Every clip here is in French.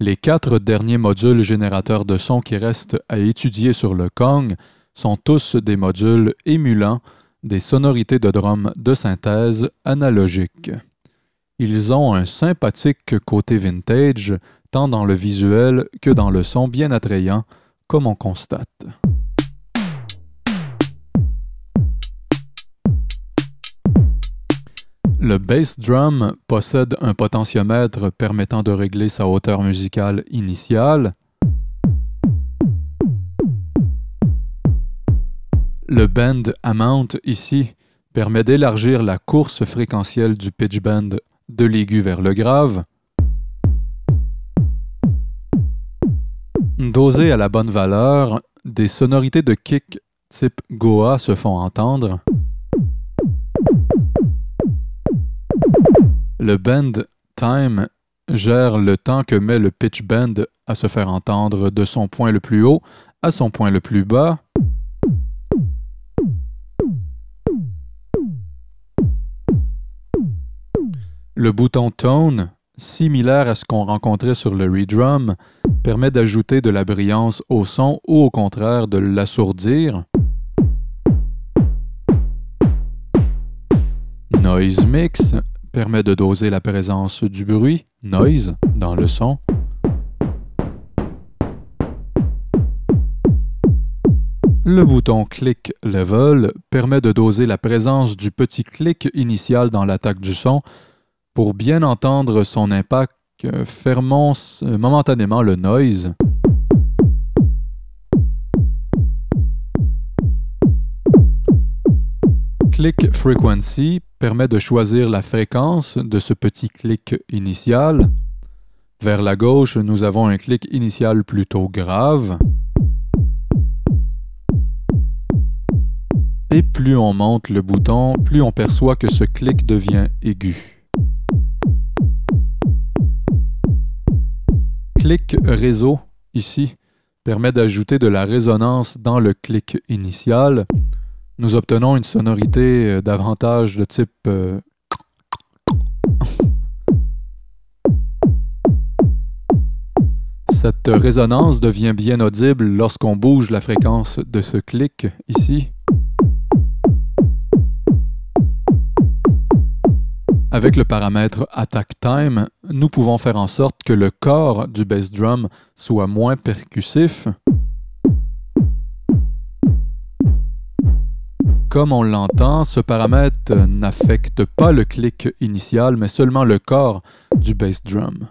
Les quatre derniers modules générateurs de son qui restent à étudier sur le Kong sont tous des modules émulant des sonorités de drum de synthèse analogiques. Ils ont un sympathique côté vintage, tant dans le visuel que dans le son bien attrayant, comme on constate. Le bass drum possède un potentiomètre permettant de régler sa hauteur musicale initiale. Le bend amount ici permet d'élargir la course fréquentielle du pitch bend de l'aigu vers le grave. Dosé à la bonne valeur, des sonorités de kick type Goa se font entendre. Le bend time gère le temps que met le pitch bend à se faire entendre de son point le plus haut à son point le plus bas. Le bouton tone, similaire à ce qu'on rencontrait sur le redrum, permet d'ajouter de la brillance au son ou au contraire de l'assourdir. Noise mix permet de doser la présence du bruit, noise, dans le son. Le bouton Click Level permet de doser la présence du petit clic initial dans l'attaque du son pour bien entendre son impact, fermons momentanément le noise. Click Frequency permet de choisir la fréquence de ce petit clic initial. Vers la gauche, nous avons un clic initial plutôt grave. Et plus on monte le bouton, plus on perçoit que ce clic devient aigu. Clic réseau, ici, permet d'ajouter de la résonance dans le clic initial nous obtenons une sonorité euh, davantage de type euh, Cette résonance devient bien audible lorsqu'on bouge la fréquence de ce clic ici. Avec le paramètre Attack Time, nous pouvons faire en sorte que le corps du bass drum soit moins percussif Comme on l'entend, ce paramètre n'affecte pas le clic initial, mais seulement le corps du bass drum.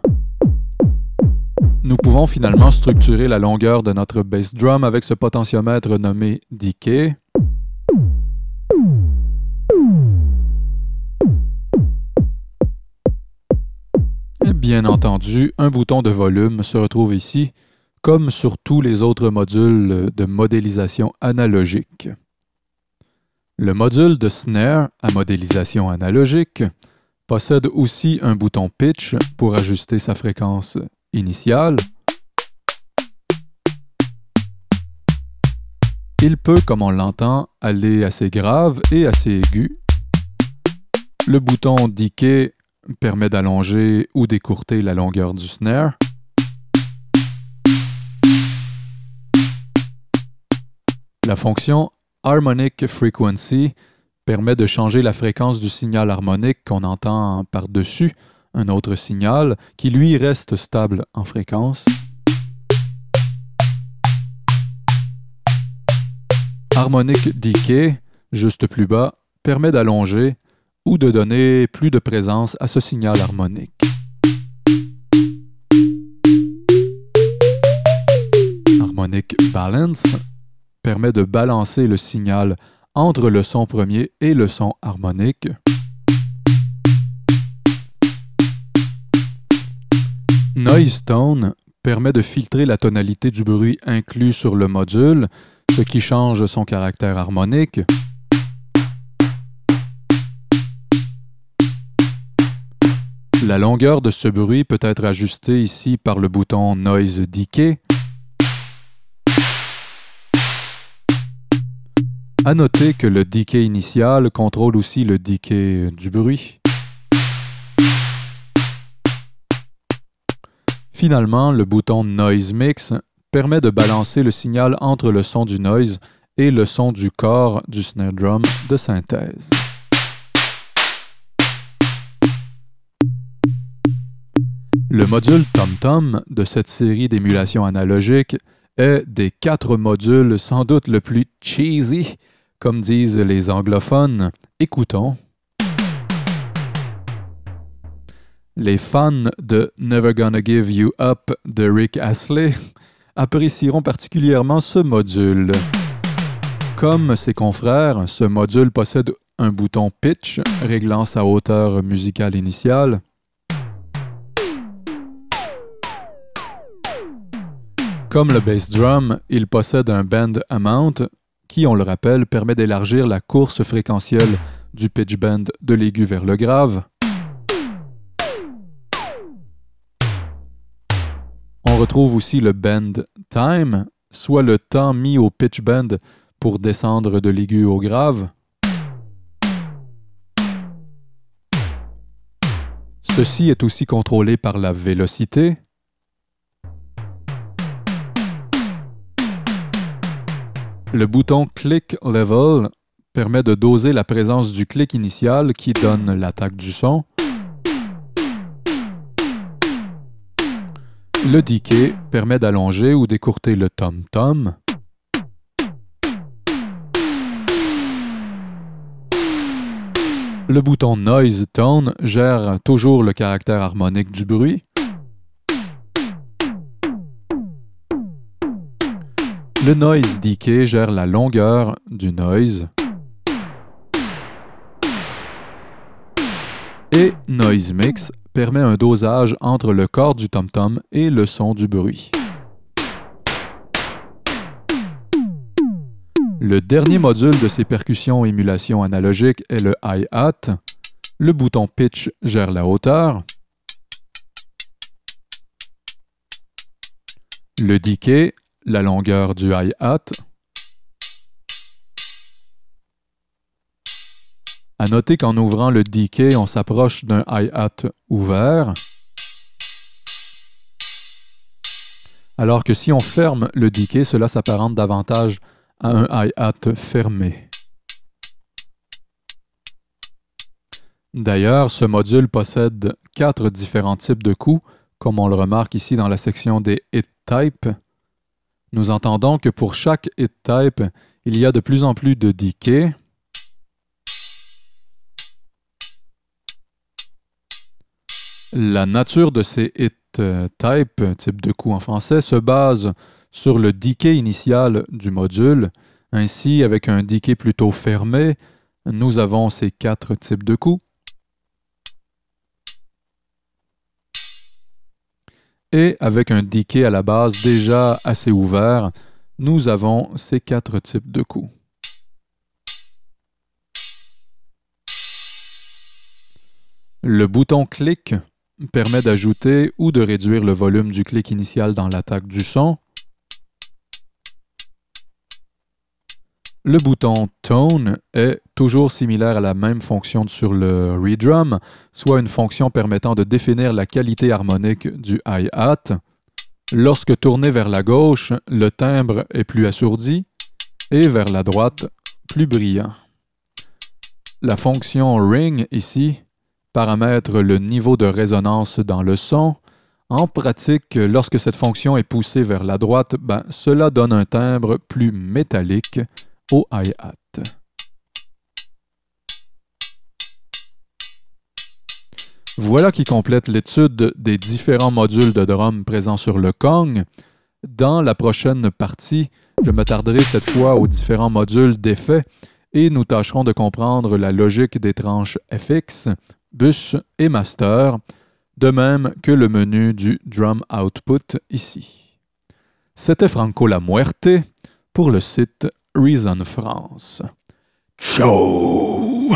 Nous pouvons finalement structurer la longueur de notre bass drum avec ce potentiomètre nommé decay. Et bien entendu, un bouton de volume se retrouve ici, comme sur tous les autres modules de modélisation analogique. Le module de snare à modélisation analogique possède aussi un bouton pitch pour ajuster sa fréquence initiale. Il peut, comme on l'entend, aller assez grave et assez aigu. Le bouton decay permet d'allonger ou d'écourter la longueur du snare. La fonction Harmonic Frequency permet de changer la fréquence du signal harmonique qu'on entend par-dessus un autre signal qui lui reste stable en fréquence. Harmonic Decay, juste plus bas, permet d'allonger ou de donner plus de présence à ce signal harmonique. Harmonic Balance permet de balancer le signal entre le son premier et le son harmonique. Noise Tone permet de filtrer la tonalité du bruit inclus sur le module, ce qui change son caractère harmonique. La longueur de ce bruit peut être ajustée ici par le bouton Noise Decay. À noter que le decay initial contrôle aussi le decay du bruit. Finalement, le bouton Noise Mix permet de balancer le signal entre le son du noise et le son du corps du snare drum de synthèse. Le module TomTom de cette série d'émulation analogique est des quatre modules sans doute le plus cheesy, comme disent les anglophones. Écoutons. Les fans de Never Gonna Give You Up de Rick Astley apprécieront particulièrement ce module. Comme ses confrères, ce module possède un bouton pitch réglant sa hauteur musicale initiale. Comme le bass drum, il possède un bend amount qui, on le rappelle, permet d'élargir la course fréquentielle du pitch bend de l'aigu vers le grave. On retrouve aussi le bend time, soit le temps mis au pitch bend pour descendre de l'aigu au grave. Ceci est aussi contrôlé par la vélocité. Le bouton Click Level permet de doser la présence du clic initial qui donne l'attaque du son. Le decay permet d'allonger ou d'écourter le tom-tom. Le bouton Noise Tone gère toujours le caractère harmonique du bruit. Le Noise Decay gère la longueur du noise. Et Noise Mix permet un dosage entre le corps du tom-tom et le son du bruit. Le dernier module de ces percussions émulation analogique est le hi-hat. Le bouton pitch gère la hauteur. Le decay, la longueur du hi-hat. À noter qu'en ouvrant le decay, on s'approche d'un hi-hat ouvert. Alors que si on ferme le decay, cela s'apparente davantage à un hi-hat fermé. D'ailleurs, ce module possède quatre différents types de coups, comme on le remarque ici dans la section des hit types. Nous entendons que pour chaque hit type, il y a de plus en plus de decay, La nature de ces hit euh, type, type de coup en français, se base sur le decay initial du module. Ainsi, avec un decay plutôt fermé, nous avons ces quatre types de coups. Et avec un decay à la base déjà assez ouvert, nous avons ces quatre types de coups. Le bouton clic permet d'ajouter ou de réduire le volume du clic initial dans l'attaque du son. Le bouton Tone est toujours similaire à la même fonction sur le redrum, soit une fonction permettant de définir la qualité harmonique du hi-hat. Lorsque tourné vers la gauche, le timbre est plus assourdi et vers la droite, plus brillant. La fonction ring ici paramètre le niveau de résonance dans le son. En pratique, lorsque cette fonction est poussée vers la droite, ben, cela donne un timbre plus métallique au hi-hat. Voilà qui complète l'étude des différents modules de drum présents sur le Kong. Dans la prochaine partie, je m'attarderai cette fois aux différents modules d'effets et nous tâcherons de comprendre la logique des tranches FX, bus et master, de même que le menu du drum output ici. C'était Franco La Muerte pour le site Reason France. Ciao